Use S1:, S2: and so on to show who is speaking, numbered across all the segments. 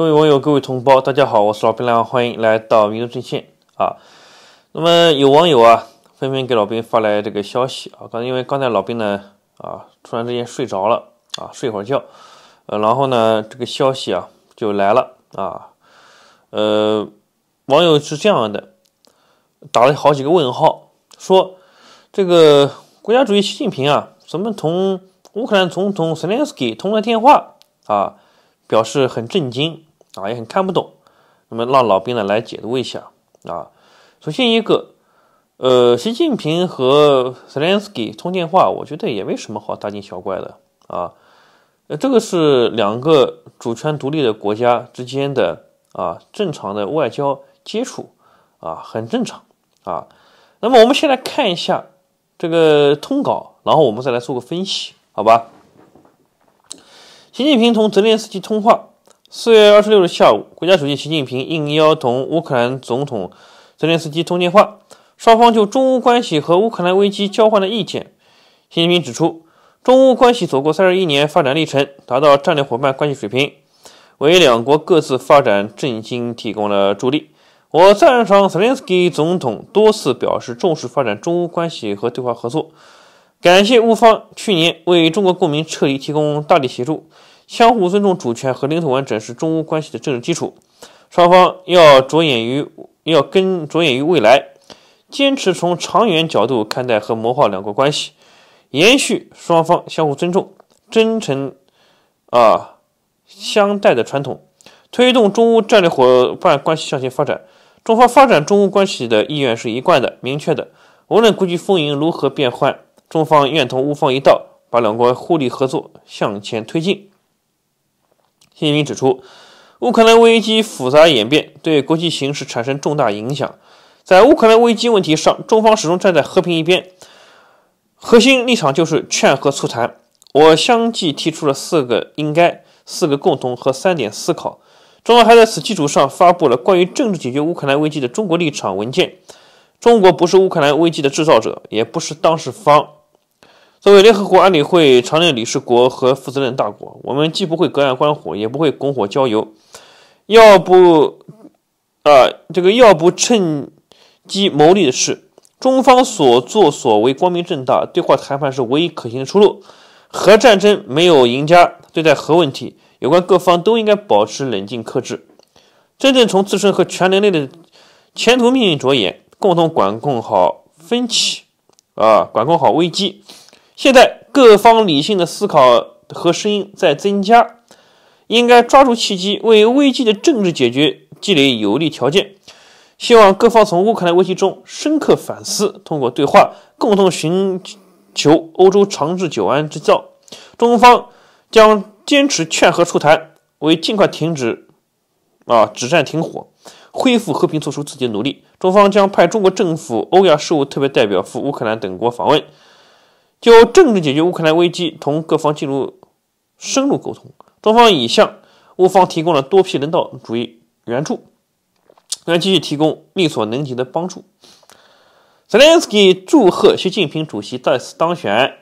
S1: 各位网友、各位同胞，大家好，我是老兵良，欢迎来到民族阵线啊。那么有网友啊，纷纷给老兵发来这个消息啊，刚因为刚才老兵呢啊，突然之间睡着了啊，睡会儿觉，呃，然后呢，这个消息啊就来了啊，呃，网友是这样的，打了好几个问号，说这个国家主席习近平啊，怎么同乌克兰总统泽连斯基通了电话啊？表示很震惊啊，也很看不懂。那么让老兵呢来解读一下啊。首先一个，呃，习近平和泽连斯基通电话，我觉得也没什么好大惊小怪的啊。呃，这个是两个主权独立的国家之间的啊正常的外交接触啊，很正常啊。那么我们先来看一下这个通稿，然后我们再来做个分析，好吧？习近平同泽连斯基通话。四月二十六日下午，国家主席习近平应邀同乌克兰总统泽连斯基通电话，双方就中乌关系和乌克兰危机交换了意见。习近平指出，中乌关系走过三十一年发展历程，达到战略伙伴关系水平，为两国各自发展振兴提供了助力。我赞赏泽连斯基总统多次表示重视发展中乌关系和对话合作。感谢乌方去年为中国公民撤离提供大力协助，相互尊重主权和领土完整是中乌关系的政治基础。双方要着眼于要跟着眼于未来，坚持从长远角度看待和谋划两国关系，延续双方相互尊重、真诚啊相待的传统，推动中乌战略伙伴关系向前发展。中方发展中乌关系的意愿是一贯的、明确的，无论国际风云如何变幻。中方愿同乌方一道，把两国互利合作向前推进。习近平指出，乌克兰危机复杂演变，对国际形势产生重大影响。在乌克兰危机问题上，中方始终站在和平一边，核心立场就是劝和促谈。我相继提出了四个应该、四个共同和三点思考。中方还在此基础上发布了关于政治解决乌克兰危机的中国立场文件。中国不是乌克兰危机的制造者，也不是当事方。作为联合国安理会常任理事国和负责任大国，我们既不会隔岸观火，也不会拱火浇油。要不，啊，这个要不趁机谋利的事，中方所作所为光明正大，对话谈判是唯一可行的出路。核战争没有赢家，对待核问题，有关各方都应该保持冷静克制，真正从自身和全人类的前途命运着眼，共同管控好分歧，啊，管控好危机。现在各方理性的思考和声音在增加，应该抓住契机，为危机的政治解决积累有利条件。希望各方从乌克兰危机中深刻反思，通过对话共同寻求欧洲长治久安之道。中方将坚持劝和促谈，为尽快停止啊止战停火、恢复和平做出自己的努力。中方将派中国政府欧亚事务特别代表赴乌克兰等国访问。就政治解决乌克兰危机，同各方进入深入沟通。中方已向乌方提供了多批人道主义援助，将继续提供力所能及的帮助。泽连斯基祝贺习近平主席再次当选，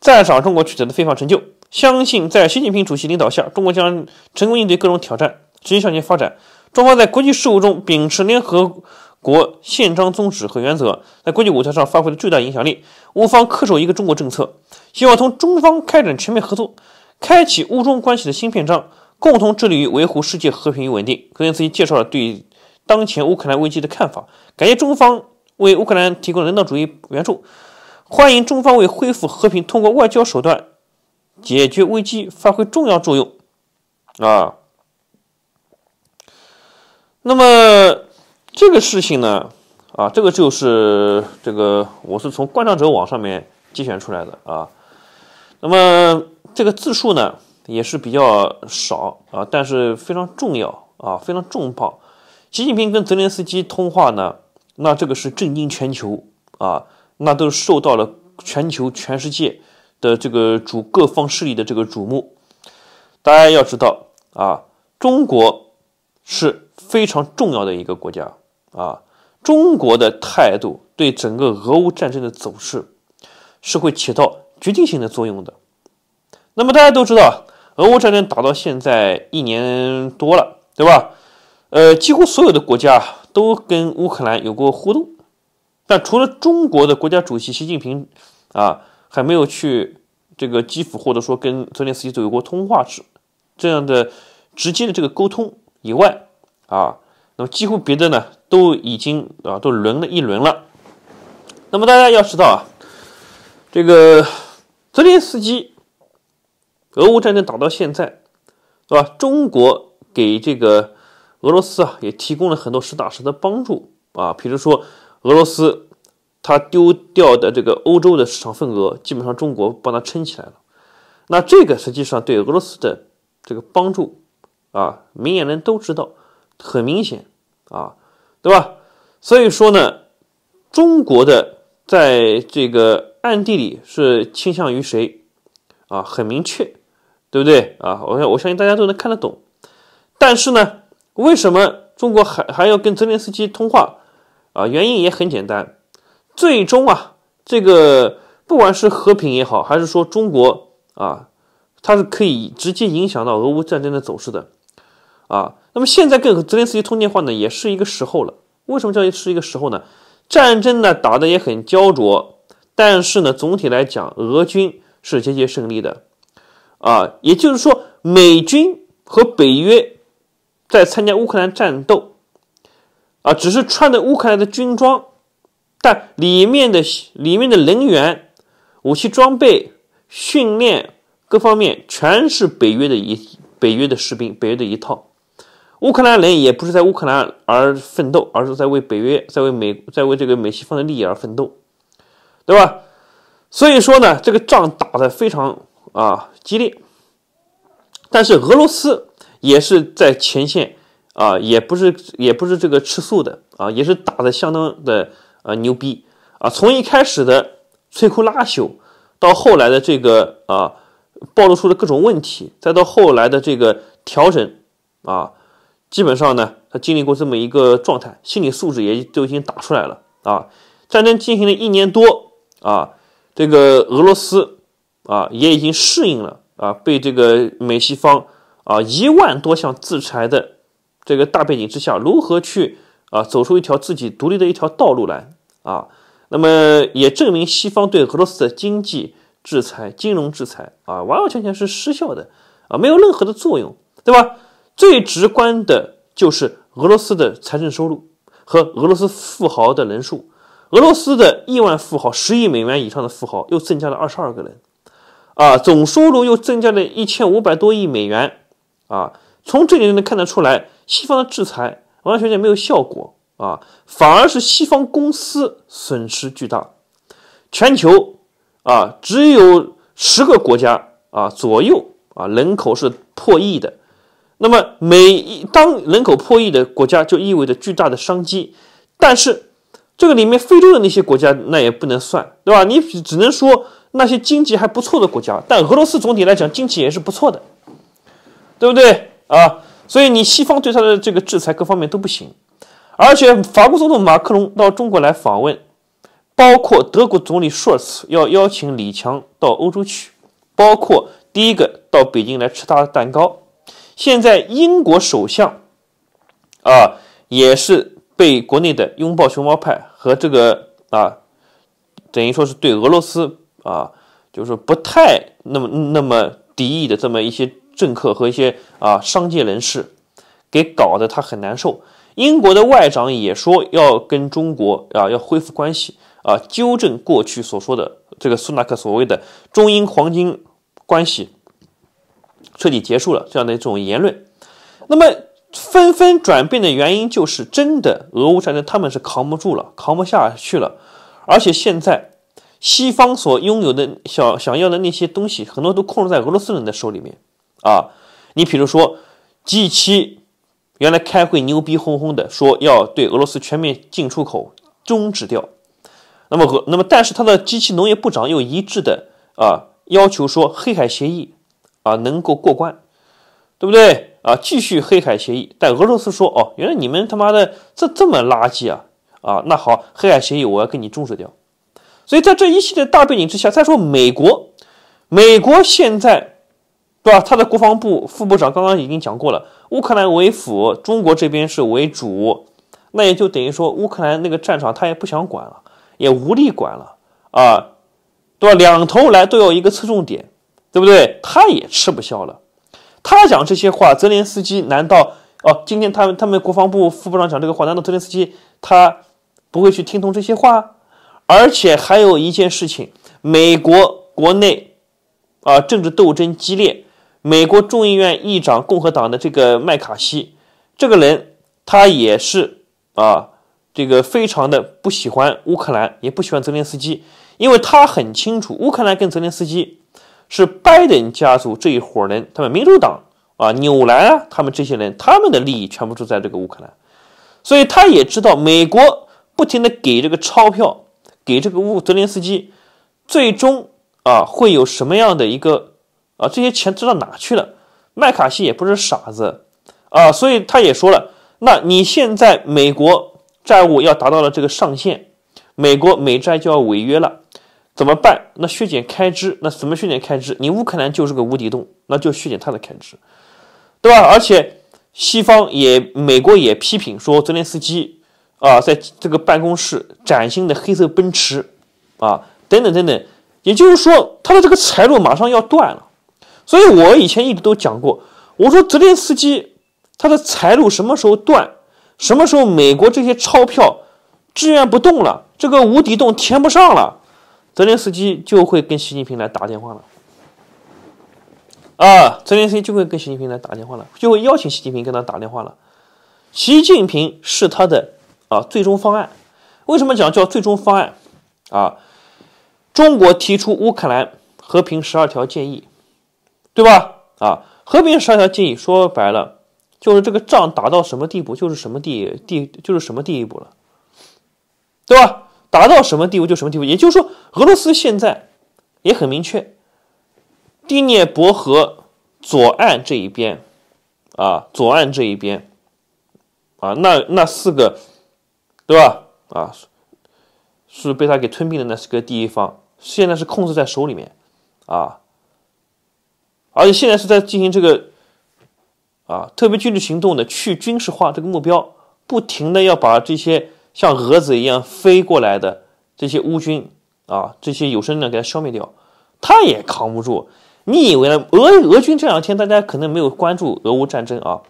S1: 赞赏中国取得的非凡成就，相信在习近平主席领导下，中国将成功应对各种挑战，持续向前发展。中方在国际事务中秉持联合。国宪章宗旨和原则在国际舞台上发挥了巨大影响力。乌方恪守一个中国政策，希望同中方开展全面合作，开启乌中关系的新篇章，共同致力于维护世界和平与稳定。格连斯基介绍了对当前乌克兰危机的看法，感谢中方为乌克兰提供人道主义援助，欢迎中方为恢复和平通过外交手段解决危机发挥重要作用。啊，那么。这个事情呢，啊，这个就是这个，我是从观察者网上面节选出来的啊。那么这个字数呢也是比较少啊，但是非常重要啊，非常重磅。习近平跟泽连斯基通话呢，那这个是震惊全球啊，那都受到了全球全世界的这个主各方势力的这个瞩目。大家要知道啊，中国是非常重要的一个国家。啊，中国的态度对整个俄乌战争的走势是会起到决定性的作用的。那么大家都知道，俄乌战争打到现在一年多了，对吧？呃，几乎所有的国家都跟乌克兰有过互动，但除了中国的国家主席习近平啊，还没有去这个基辅或者说跟泽连斯基有过通话是这样的直接的这个沟通以外啊，那么几乎别的呢都已经啊都轮了一轮了。那么大家要知道啊，这个泽连斯基，俄乌战争打到现在，是吧？中国给这个。俄罗斯啊，也提供了很多实打实的帮助啊，比如说俄罗斯它丢掉的这个欧洲的市场份额，基本上中国帮它撑起来了。那这个实际上对俄罗斯的这个帮助啊，明眼人都知道，很明显啊，对吧？所以说呢，中国的在这个暗地里是倾向于谁啊？很明确，对不对啊？我我相信大家都能看得懂，但是呢。为什么中国还还要跟泽连斯基通话啊？原因也很简单，最终啊，这个不管是和平也好，还是说中国啊，它是可以直接影响到俄乌战争的走势的啊。那么现在跟泽连斯基通电话呢，也是一个时候了。为什么叫是一个时候呢？战争呢打得也很焦灼，但是呢，总体来讲，俄军是节节胜利的啊。也就是说，美军和北约。在参加乌克兰战斗，啊，只是穿的乌克兰的军装，但里面的里面的人员、武器装备、训练各方面全是北约的一北约的士兵，北约的一套。乌克兰人也不是在乌克兰而奋斗，而是在为北约、在为美、在为这个美西方的利益而奋斗，对吧？所以说呢，这个仗打得非常啊激烈，但是俄罗斯。也是在前线啊，也不是也不是这个吃素的啊，也是打得相当的啊牛逼啊！从一开始的摧枯拉朽，到后来的这个啊暴露出了各种问题，再到后来的这个调整啊，基本上呢，他经历过这么一个状态，心理素质也都已经打出来了啊！战争进行了一年多啊，这个俄罗斯啊也已经适应了啊，被这个美西方。啊，一万多项制裁的这个大背景之下，如何去啊走出一条自己独立的一条道路来啊？那么也证明西方对俄罗斯的经济制裁、金融制裁啊，完完全全是失效的啊，没有任何的作用，对吧？最直观的就是俄罗斯的财政收入和俄罗斯富豪的人数，俄罗斯的亿万富豪、十亿美元以上的富豪又增加了二十二个人，啊，总收入又增加了一千五百多亿美元。啊，从这里能看得出来，西方的制裁完完全全没有效果啊，反而是西方公司损失巨大。全球啊，只有十个国家啊左右啊人口是破亿的，那么每一当人口破亿的国家就意味着巨大的商机，但是这个里面非洲的那些国家那也不能算，对吧？你只能说那些经济还不错的国家，但俄罗斯总体来讲经济也是不错的。对不对啊？所以你西方对他的这个制裁各方面都不行，而且法国总统马克龙到中国来访问，包括德国总理舒尔茨要邀请李强到欧洲去，包括第一个到北京来吃他的蛋糕。现在英国首相啊也是被国内的拥抱熊猫派和这个啊等于说是对俄罗斯啊就是不太那么那么敌意的这么一些。政客和一些啊商界人士给搞得他很难受。英国的外长也说要跟中国啊要恢复关系啊，纠正过去所说的这个苏纳克所谓的中英黄金关系彻底结束了这样的这种言论。那么纷纷转变的原因就是真的俄乌战争他们是扛不住了，扛不下去了，而且现在西方所拥有的想想要的那些东西很多都控制在俄罗斯人的手里面。啊，你比如说，G7 原来开会牛逼哄哄的说要对俄罗斯全面进出口终止掉，那么俄那么但是他的机器农业部长又一致的啊要求说黑海协议啊能够过关，对不对啊？继续黑海协议，但俄罗斯说哦，原来你们他妈的这这么垃圾啊啊，那好，黑海协议我要跟你终止掉。所以在这一系列大背景之下，再说美国，美国现在。对吧？他的国防部副部长刚刚已经讲过了，乌克兰为辅，中国这边是为主，那也就等于说乌克兰那个战场他也不想管了，也无力管了啊，对吧？两头来都要一个侧重点，对不对？他也吃不消了。他讲这些话，泽连斯基难道哦？今天他他们国防部副部长讲这个话，难道泽连斯基他不会去听从这些话？而且还有一件事情，美国国内啊政治斗争激烈。美国众议院议长共和党的这个麦卡锡，这个人他也是啊，这个非常的不喜欢乌克兰，也不喜欢泽连斯基，因为他很清楚乌克兰跟泽连斯基是拜登家族这一伙人，他们民主党啊、纽兰啊，他们这些人，他们的利益全部都在这个乌克兰，所以他也知道美国不停的给这个钞票给这个乌泽连斯基，最终啊会有什么样的一个。啊，这些钱知道哪去了？麦卡锡也不是傻子啊，所以他也说了，那你现在美国债务要达到了这个上限，美国美债就要违约了，怎么办？那削减开支，那怎么削减开支？你乌克兰就是个无底洞，那就削减它的开支，对吧？而且西方也，美国也批评说，泽连斯基啊，在这个办公室崭新的黑色奔驰啊，等等等等，也就是说，他的这个财路马上要断了。所以我以前一直都讲过，我说泽连斯基他的财路什么时候断，什么时候美国这些钞票支援不动了，这个无底洞填不上了，泽连斯基就会跟习近平来打电话了。啊，泽连斯基就会跟习近平来打电话了，就会邀请习近平跟他打电话了。习近平是他的啊最终方案。为什么讲叫最终方案？啊，中国提出乌克兰和平十二条建议。对吧？啊，和平十二条建议说白了，就是这个仗打到什么地步，就是什么地地，就是什么地步了，对吧？达到什么地步就什么地步。也就是说，俄罗斯现在也很明确，第聂伯河左岸这一边，啊，左岸这一边，啊，那那四个，对吧？啊，是被他给吞并的那四个地方，现在是控制在手里面，啊。而且现在是在进行这个啊特别军事行动的去军事化这个目标，不停的要把这些像蛾子一样飞过来的这些乌军啊这些有生力量给它消灭掉，他也扛不住。你以为呢？俄俄军这两天大家可能没有关注俄乌战争啊，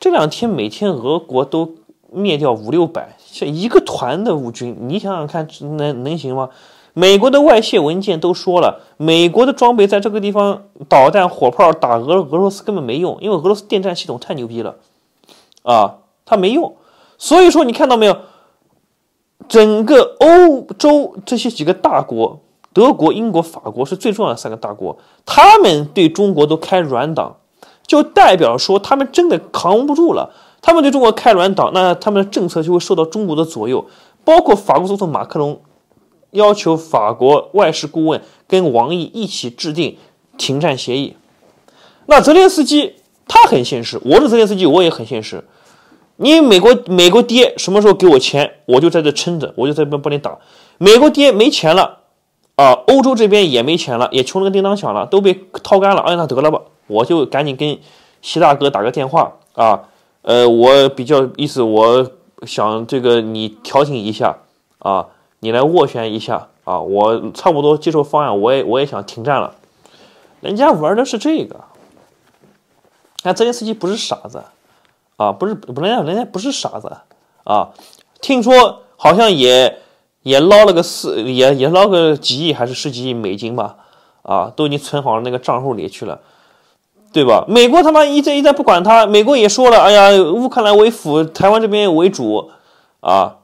S1: 这两天每天俄国都灭掉五六百，像一个团的乌军，你想想看能能行吗？美国的外泄文件都说了，美国的装备在这个地方，导弹、火炮打俄俄罗斯根本没用，因为俄罗斯电站系统太牛逼了，啊，它没用。所以说，你看到没有？整个欧洲这些几个大国，德国、英国、法国是最重要的三个大国，他们对中国都开软挡，就代表说他们真的扛不住了。他们对中国开软挡，那他们的政策就会受到中国的左右，包括法国总统马克龙。要求法国外事顾问跟王毅一起制定停战协议。那泽连斯基他很现实，我是泽连斯基，我也很现实。你美国美国爹什么时候给我钱，我就在这撑着，我就在这边帮你打。美国爹没钱了啊，欧洲这边也没钱了，也穷得跟叮当响了，都被掏干了。哎，那得了吧，我就赶紧跟习大哥打个电话啊，呃，我比较意思，我想这个你调停一下啊。你来斡旋一下啊！我差不多接受方案，我也我也想停战了。人家玩的是这个。那泽连斯基不是傻子啊，不是不人家人家不是傻子啊。听说好像也也捞了个四，也也捞个几亿还是十几亿美金吧？啊，都已经存好了那个账户里去了，对吧？美国他妈一再一再不管他，美国也说了，哎呀，乌克兰为辅，台湾这边为主啊，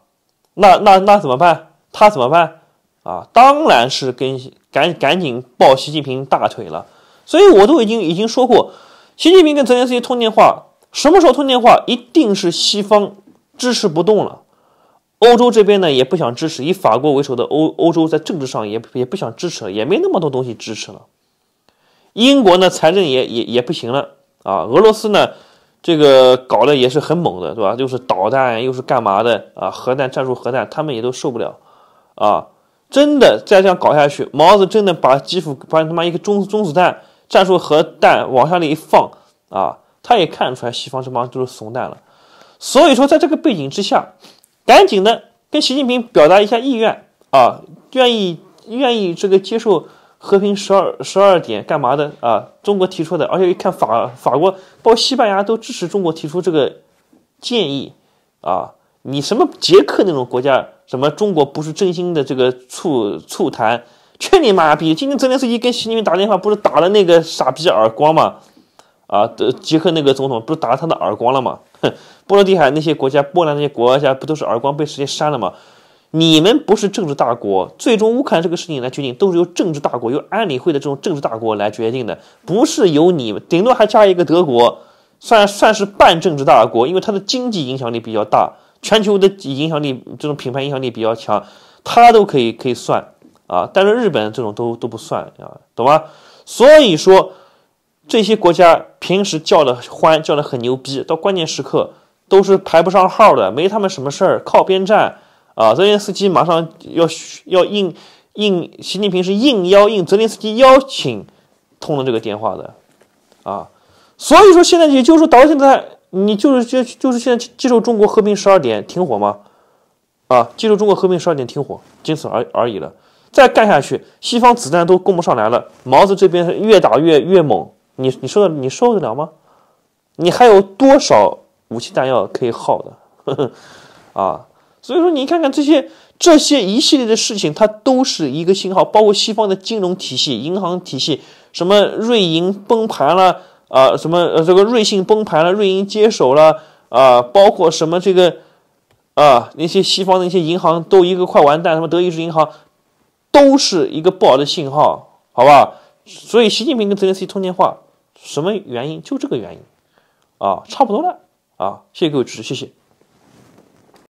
S1: 那那那怎么办？他怎么办啊？当然是跟赶赶紧抱习近平大腿了。所以我都已经已经说过，习近平跟泽连斯基通电话，什么时候通电话，一定是西方支持不动了。欧洲这边呢也不想支持，以法国为首的欧欧洲在政治上也也不想支持了，也没那么多东西支持了。英国呢财政也也也不行了啊。俄罗斯呢这个搞的也是很猛的，对吧？又是导弹又是干嘛的啊？核弹战术核弹，他们也都受不了。啊，真的再这样搞下去，毛子真的把基辅把他妈一个中中子弹战术核弹往下里一放啊，他也看出来西方这帮都是怂蛋了。所以说，在这个背景之下，赶紧的跟习近平表达一下意愿啊，愿意愿意这个接受和平十二十二点干嘛的啊？中国提出的，而且一看法法国包括西班牙都支持中国提出这个建议啊。你什么捷克那种国家，什么中国不是真心的这个促促谈？去你妈逼！今天泽连斯基跟习近平打电话，不是打了那个傻逼耳光吗？啊，的捷克那个总统不是打了他的耳光了吗？哼，波罗的海那些国家，波兰那些国家不都是耳光被直接扇了吗？你们不是政治大国，最终乌克兰这个事情来决定，都是由政治大国，由安理会的这种政治大国来决定的，不是由你们，顶多还加一个德国，算算是半政治大国，因为它的经济影响力比较大，全球的影响力，这种品牌影响力比较强，它都可以可以算。啊，但是日本这种都都不算啊，懂吗？所以说，这些国家平时叫的欢，叫的很牛逼，到关键时刻都是排不上号的，没他们什么事儿，靠边站啊！泽连斯基马上要要应应，习近平是应邀应泽连斯基邀请通了这个电话的啊，所以说现在也就是说，到现在你就是就就是现在接受中国和平十二点停火吗？啊，接受中国和平十二点停火，仅此而而已了。再干下去，西方子弹都供不上来了，毛子这边越打越越猛，你你受得你受得了吗？你还有多少武器弹药可以耗的？呵 呵啊，所以说你看看这些这些一系列的事情，它都是一个信号，包括西方的金融体系、银行体系，什么瑞银崩盘了啊，什么呃这个瑞信崩盘了，瑞银接手了啊，包括什么这个啊那些西方的那些银行都一个快完蛋，什么德意志银行。都是一个不好的信号，好吧？所以习近平跟泽连斯基通电话，什么原因？就这个原因，啊，差不多了，啊，谢谢各位支持，谢谢。